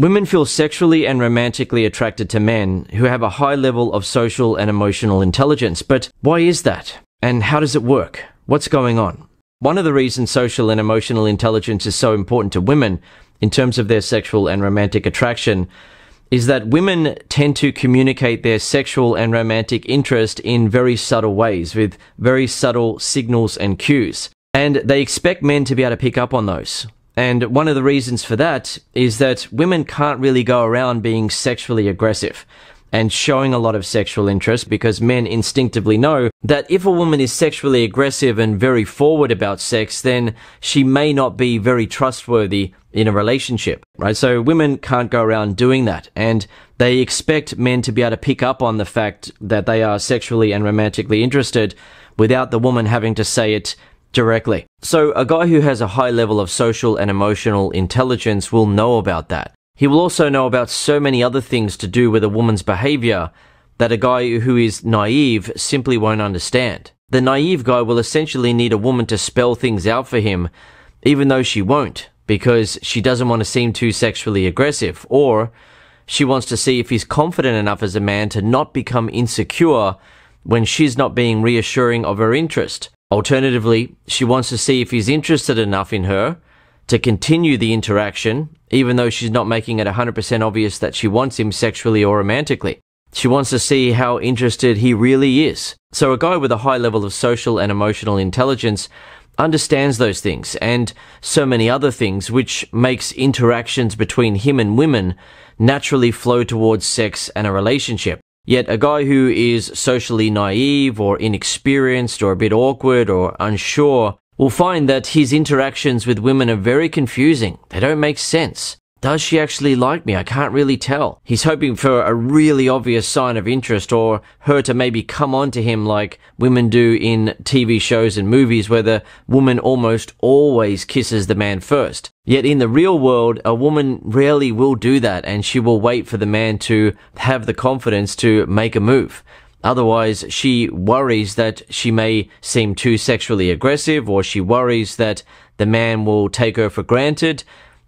Women feel sexually and romantically attracted to men who have a high level of social and emotional intelligence. But why is that? And how does it work? What's going on? One of the reasons social and emotional intelligence is so important to women in terms of their sexual and romantic attraction is that women tend to communicate their sexual and romantic interest in very subtle ways with very subtle signals and cues. And they expect men to be able to pick up on those. And one of the reasons for that is that women can't really go around being sexually aggressive and showing a lot of sexual interest because men instinctively know that if a woman is sexually aggressive and very forward about sex, then she may not be very trustworthy in a relationship, right? So women can't go around doing that and they expect men to be able to pick up on the fact that they are sexually and romantically interested without the woman having to say it directly. So a guy who has a high level of social and emotional intelligence will know about that. He will also know about so many other things to do with a woman's behavior that a guy who is naive simply won't understand. The naive guy will essentially need a woman to spell things out for him, even though she won't, because she doesn't want to seem too sexually aggressive, or she wants to see if he's confident enough as a man to not become insecure when she's not being reassuring of her interest. Alternatively, she wants to see if he's interested enough in her to continue the interaction, even though she's not making it 100% obvious that she wants him sexually or romantically. She wants to see how interested he really is. So a guy with a high level of social and emotional intelligence understands those things and so many other things, which makes interactions between him and women naturally flow towards sex and a relationship. Yet a guy who is socially naive or inexperienced or a bit awkward or unsure will find that his interactions with women are very confusing. They don't make sense. Does she actually like me? I can't really tell. He's hoping for a really obvious sign of interest or her to maybe come on to him like women do in TV shows and movies where the woman almost always kisses the man first. Yet in the real world, a woman rarely will do that and she will wait for the man to have the confidence to make a move. Otherwise, she worries that she may seem too sexually aggressive or she worries that the man will take her for granted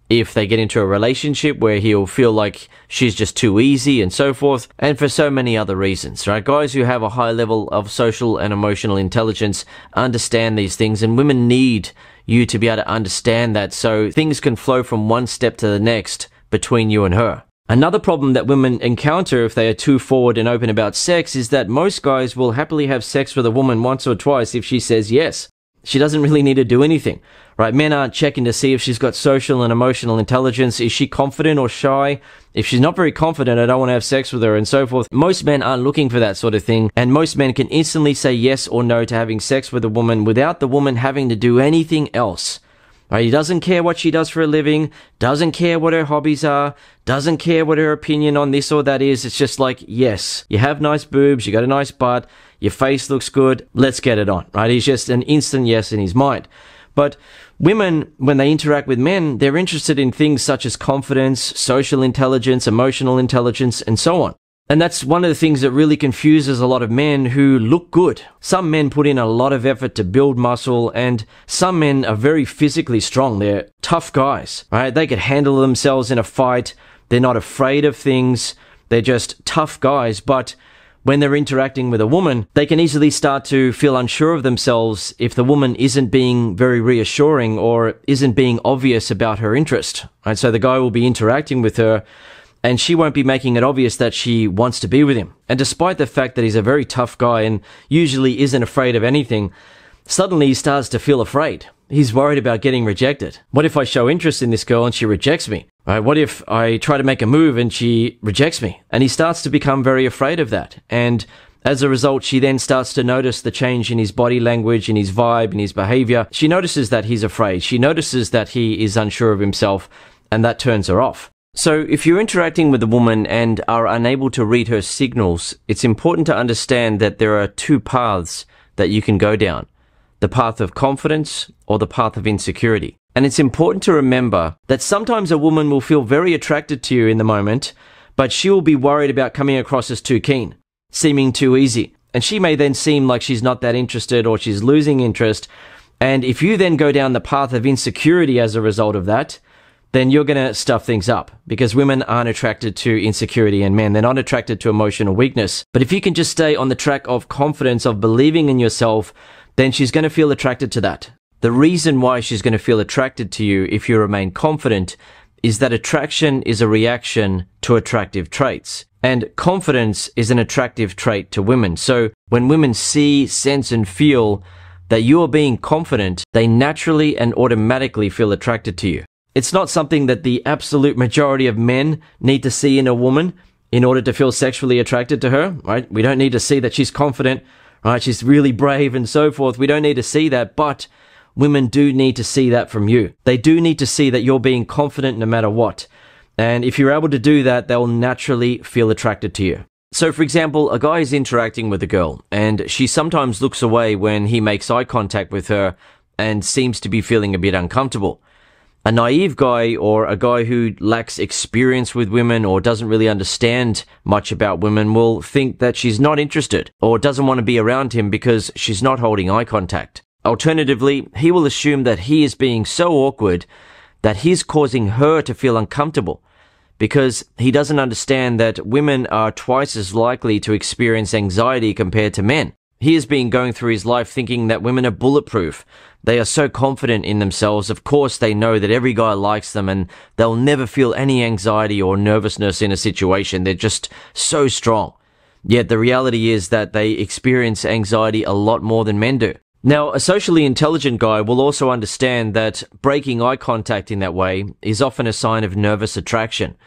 if they get into a relationship where he'll feel like she's just too easy and so forth, and for so many other reasons, right? Guys who have a high level of social and emotional intelligence understand these things, and women need you to be able to understand that so things can flow from one step to the next between you and her. Another problem that women encounter if they are too forward and open about sex is that most guys will happily have sex with a woman once or twice if she says yes. She doesn't really need to do anything, right? Men aren't checking to see if she's got social and emotional intelligence. Is she confident or shy? If she's not very confident, I don't want to have sex with her and so forth. Most men aren't looking for that sort of thing. And most men can instantly say yes or no to having sex with a woman without the woman having to do anything else. Right? He doesn't care what she does for a living, doesn't care what her hobbies are, doesn't care what her opinion on this or that is. It's just like, yes, you have nice boobs, you got a nice butt, your face looks good, let's get it on, right? He's just an instant yes in his mind. But women, when they interact with men, they're interested in things such as confidence, social intelligence, emotional intelligence, and so on. And that's one of the things that really confuses a lot of men who look good. Some men put in a lot of effort to build muscle and some men are very physically strong. They're tough guys, right? They could handle themselves in a fight. They're not afraid of things. They're just tough guys. But when they're interacting with a woman, they can easily start to feel unsure of themselves if the woman isn't being very reassuring or isn't being obvious about her interest. Right? So the guy will be interacting with her and she won't be making it obvious that she wants to be with him. And despite the fact that he's a very tough guy and usually isn't afraid of anything, suddenly he starts to feel afraid. He's worried about getting rejected. What if I show interest in this girl and she rejects me? Right? What if I try to make a move and she rejects me? And he starts to become very afraid of that. And as a result, she then starts to notice the change in his body language, in his vibe, in his behavior. She notices that he's afraid. She notices that he is unsure of himself and that turns her off. So, if you're interacting with a woman and are unable to read her signals, it's important to understand that there are two paths that you can go down the path of confidence or the path of insecurity. And it's important to remember that sometimes a woman will feel very attracted to you in the moment, but she will be worried about coming across as too keen, seeming too easy. And she may then seem like she's not that interested or she's losing interest. And if you then go down the path of insecurity as a result of that, then you're going to stuff things up because women aren't attracted to insecurity and men. They're not attracted to emotional weakness. But if you can just stay on the track of confidence, of believing in yourself, then she's going to feel attracted to that. The reason why she's going to feel attracted to you if you remain confident is that attraction is a reaction to attractive traits. And confidence is an attractive trait to women. So when women see, sense, and feel that you are being confident, they naturally and automatically feel attracted to you. It's not something that the absolute majority of men need to see in a woman in order to feel sexually attracted to her, right? We don't need to see that she's confident, right? She's really brave and so forth. We don't need to see that, but women do need to see that from you. They do need to see that you're being confident no matter what. And if you're able to do that, they'll naturally feel attracted to you. So, for example, a guy is interacting with a girl and she sometimes looks away when he makes eye contact with her and seems to be feeling a bit uncomfortable. A naive guy or a guy who lacks experience with women or doesn't really understand much about women will think that she's not interested or doesn't want to be around him because she's not holding eye contact. Alternatively, he will assume that he is being so awkward that he's causing her to feel uncomfortable because he doesn't understand that women are twice as likely to experience anxiety compared to men. He has been going through his life thinking that women are bulletproof. They are so confident in themselves. Of course, they know that every guy likes them and they'll never feel any anxiety or nervousness in a situation. They're just so strong. Yet the reality is that they experience anxiety a lot more than men do. Now, a socially intelligent guy will also understand that breaking eye contact in that way is often a sign of nervous attraction.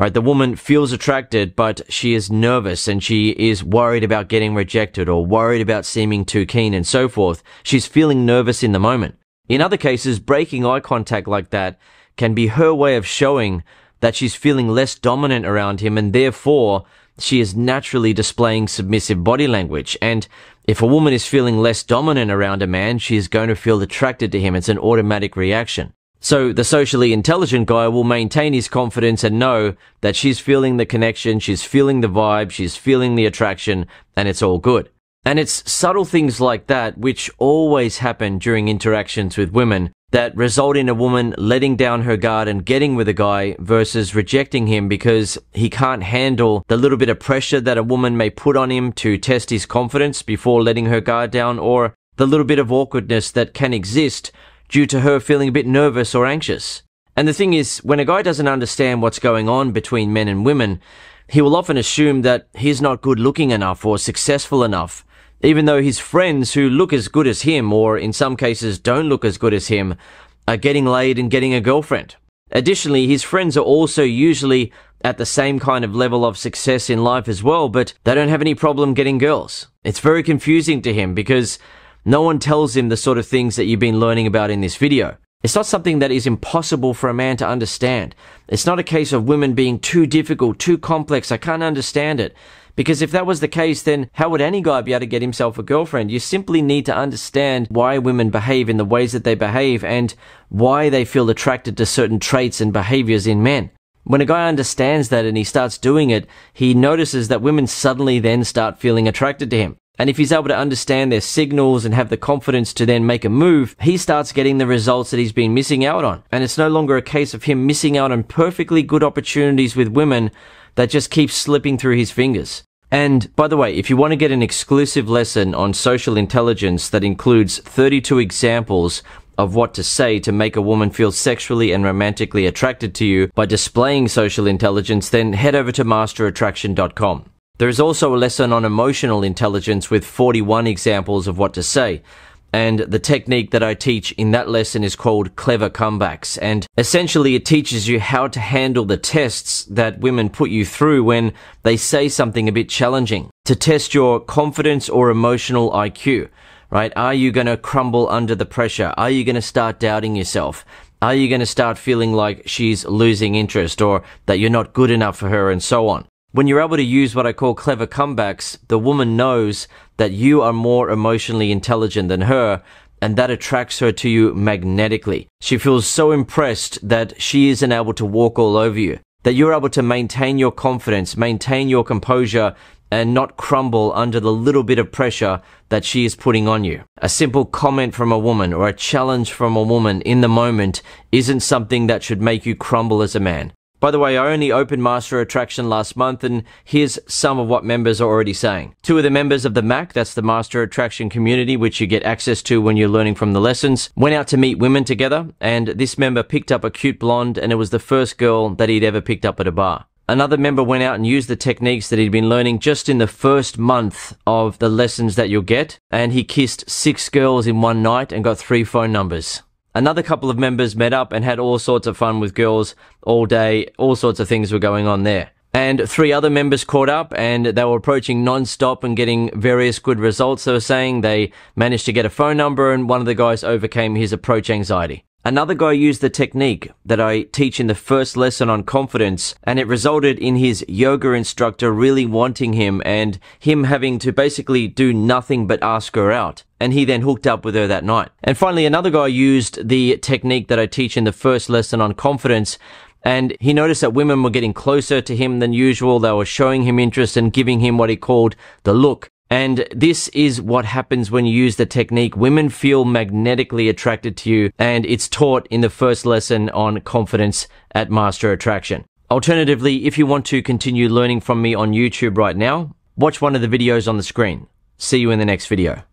Right? The woman feels attracted, but she is nervous and she is worried about getting rejected or worried about seeming too keen and so forth. She's feeling nervous in the moment. In other cases, breaking eye contact like that can be her way of showing that she's feeling less dominant around him and therefore she is naturally displaying submissive body language. And if a woman is feeling less dominant around a man, she is going to feel attracted to him. It's an automatic reaction. So the socially intelligent guy will maintain his confidence and know that she's feeling the connection, she's feeling the vibe, she's feeling the attraction, and it's all good. And it's subtle things like that which always happen during interactions with women that result in a woman letting down her guard and getting with a guy versus rejecting him because he can't handle the little bit of pressure that a woman may put on him to test his confidence before letting her guard down or the little bit of awkwardness that can exist due to her feeling a bit nervous or anxious. And the thing is, when a guy doesn't understand what's going on between men and women, he will often assume that he's not good looking enough or successful enough even though his friends who look as good as him, or in some cases don't look as good as him, are getting laid and getting a girlfriend. Additionally, his friends are also usually at the same kind of level of success in life as well, but they don't have any problem getting girls. It's very confusing to him because no one tells him the sort of things that you've been learning about in this video. It's not something that is impossible for a man to understand. It's not a case of women being too difficult, too complex. I can't understand it. Because if that was the case, then how would any guy be able to get himself a girlfriend? You simply need to understand why women behave in the ways that they behave and why they feel attracted to certain traits and behaviors in men. When a guy understands that and he starts doing it, he notices that women suddenly then start feeling attracted to him. And if he's able to understand their signals and have the confidence to then make a move, he starts getting the results that he's been missing out on. And it's no longer a case of him missing out on perfectly good opportunities with women that just keep slipping through his fingers. And by the way, if you want to get an exclusive lesson on social intelligence that includes 32 examples of what to say to make a woman feel sexually and romantically attracted to you by displaying social intelligence, then head over to masterattraction.com. There is also a lesson on emotional intelligence with 41 examples of what to say. And the technique that I teach in that lesson is called clever comebacks. And essentially it teaches you how to handle the tests that women put you through when they say something a bit challenging to test your confidence or emotional IQ, right? Are you going to crumble under the pressure? Are you going to start doubting yourself? Are you going to start feeling like she's losing interest or that you're not good enough for her and so on? When you're able to use what I call clever comebacks, the woman knows that you are more emotionally intelligent than her and that attracts her to you magnetically. She feels so impressed that she isn't able to walk all over you, that you're able to maintain your confidence, maintain your composure, and not crumble under the little bit of pressure that she is putting on you. A simple comment from a woman or a challenge from a woman in the moment isn't something that should make you crumble as a man. By the way, I only opened Master Attraction last month, and here's some of what members are already saying. Two of the members of the MAC, that's the Master Attraction community, which you get access to when you're learning from the lessons, went out to meet women together, and this member picked up a cute blonde, and it was the first girl that he'd ever picked up at a bar. Another member went out and used the techniques that he'd been learning just in the first month of the lessons that you'll get, and he kissed six girls in one night and got three phone numbers. Another couple of members met up and had all sorts of fun with girls all day. All sorts of things were going on there. And three other members caught up and they were approaching non-stop and getting various good results. They were saying they managed to get a phone number and one of the guys overcame his approach anxiety. Another guy used the technique that I teach in the first lesson on confidence, and it resulted in his yoga instructor really wanting him and him having to basically do nothing but ask her out. And he then hooked up with her that night. And finally, another guy used the technique that I teach in the first lesson on confidence, and he noticed that women were getting closer to him than usual. They were showing him interest and giving him what he called the look. And this is what happens when you use the technique. Women feel magnetically attracted to you, and it's taught in the first lesson on confidence at Master Attraction. Alternatively, if you want to continue learning from me on YouTube right now, watch one of the videos on the screen. See you in the next video.